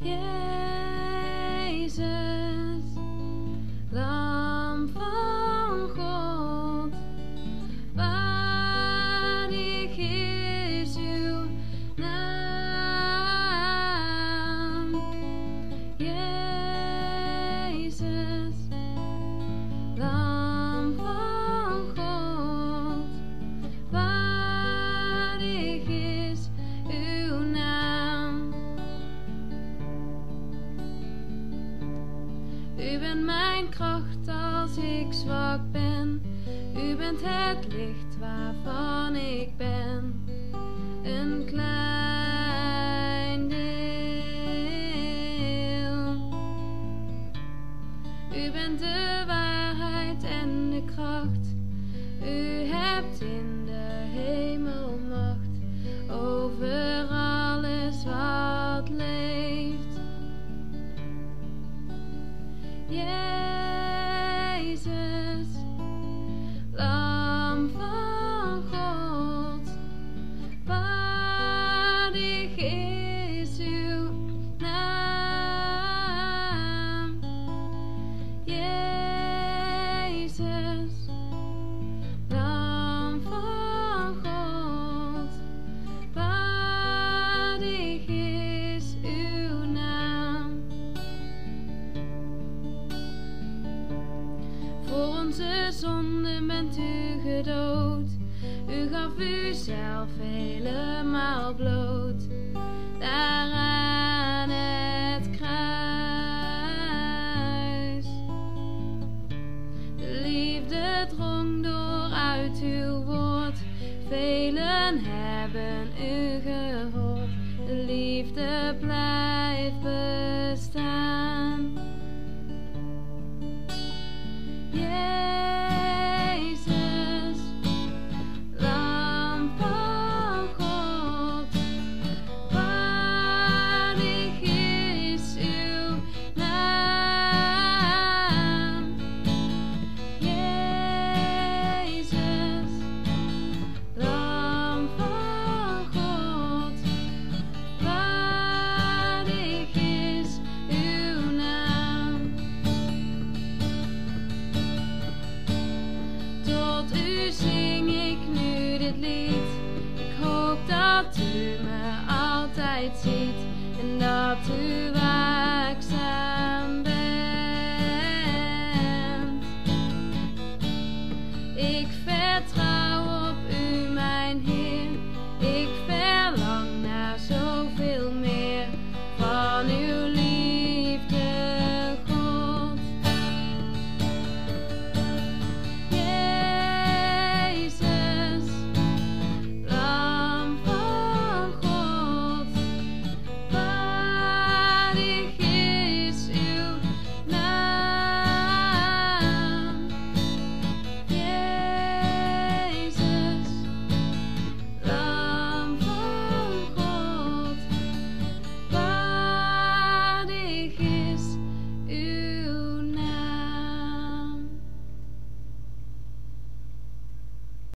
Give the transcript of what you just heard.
Yeah. Kracht als ik zwak ben. U bent het licht waarvan ik ben. Een klein deel. U bent de waarheid en de kracht. U hebt in de hemel macht over alles wat leeft. Jezus, onze zonden bent u gedood. U gaf uzelf helemaal bloot. Daar aan het kruis. De liefde drong door uit uw woord. Velen hebben u gehoord. De liefde blijft bestaan. Ik hoop dat u me altijd ziet